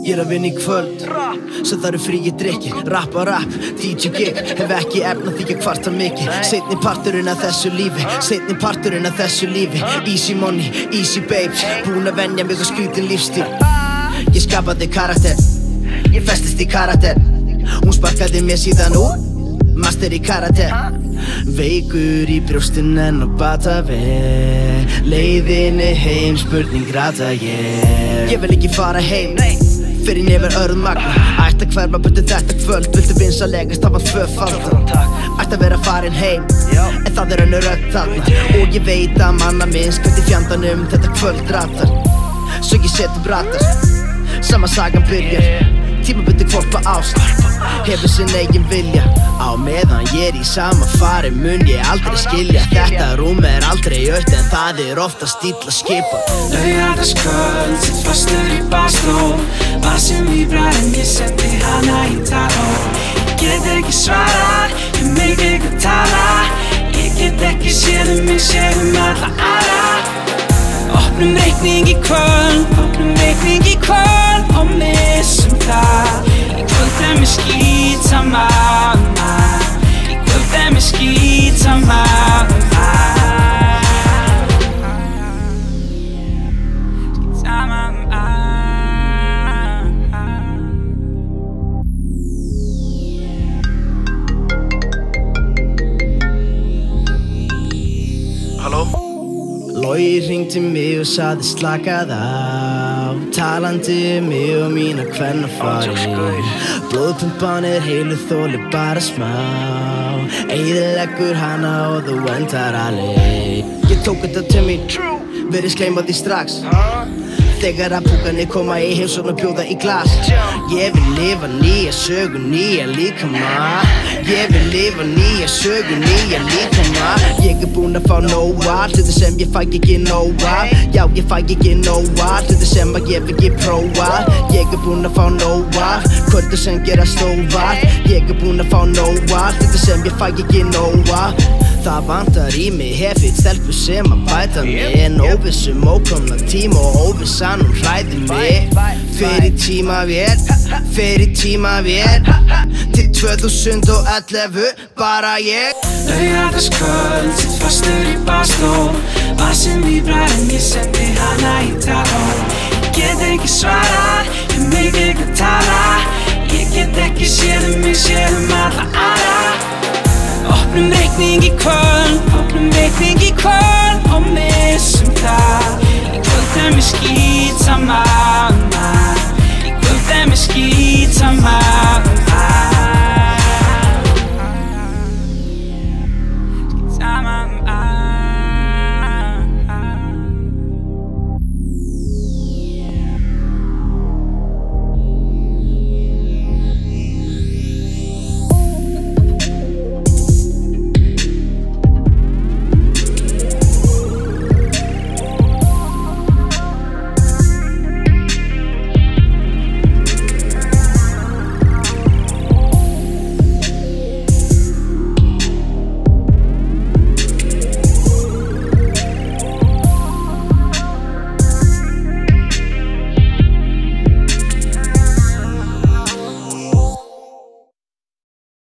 Ég er að vinna í kvöld. Svo það eru fríi drikki Rapp á rapp, DJ gig. Hef ekki efna því ég kvarta mikið. Setni parturinn af þessu lífi. Setni parturinn af þessu lífi. Easy money, easy babes. Búin að venja mig á skrítin lífstíl. Ég skapaði karakter. Ég festist í karakter. Hún sparkaði mér síðan úr Master í karakter. Veikur í brjóstin en á bata vel Leiðinni heim spurning rata ég. Ég vil ekki fara heim Fyrir nefnir öðrum magna. Ætti að hverfa byrtu þetta kvöld. Viltu vinsalegast af hann tvöfaldan Ætti að vera farin heim En það er önnur öll þarna. Og ég veit að manna minnst Hvernig fjandanum þetta kvöld ratar Svo ég seti bratar Sama sagan byrjar Tímabundi kvolpa ást. Hefur sinn eigin vilja. Á meðan ég er í sama fari Mun ég aldrei skilja. Þetta rúm er aldrei aukt En það er ofta stíl að skipa Laugardaskvöld, sitt fastur í barstól Var sem víbrar en ég setti hana í taló Ég get ekki svarað, ég mig ekki tala. Ég get ekki séð um mig, séð um alla aðra. Opnum reikning í kvöld, opnum reikning í kvöld. Og það Í kvöld er mér skýt sama um það Í kvöld er mér skýt sama um það Skýt sama um það Halló? Lói ringti mig og saði slakað á Talandi um mig og mína hvenna fari Blóðpumpan er heilu þóli bara smá. Eðileggur hana og þú endar alveg. Ég tók þetta til mín. Verið skleima því strax Þegar að búkanir koma í heimsókn og bjóða í glas. Ég vil lifa nýja sögu, nýja líkama. Ég vil lifa nýja sögu, nýja líkama. Ég er búinn að fá nóa Hluti sem ég fæ ekki nóa Já, ég fæ ekki nóa Hluti sem að ég vil ekki prófa. Ég er búinn að fá nóa Kvöldu sem gera stófa. Ég er búinn að fá nóa Hluti sem ég fæ ekki nóa Það vandar í mig hefið stelpur sem að bæta mig. En óvissum ókomna tíma og óvissan hún hræðir mig. Fyrir tíma vél, fyrir tíma vél. Til 2011 bara ég. Laugardagskvöld, sitt fastur í barstól. Bassin vibrar en ég sendi hana í talón Ég get ekki svara, ég um meik ekki tala. Ég get ekki séð um mig. think it crossed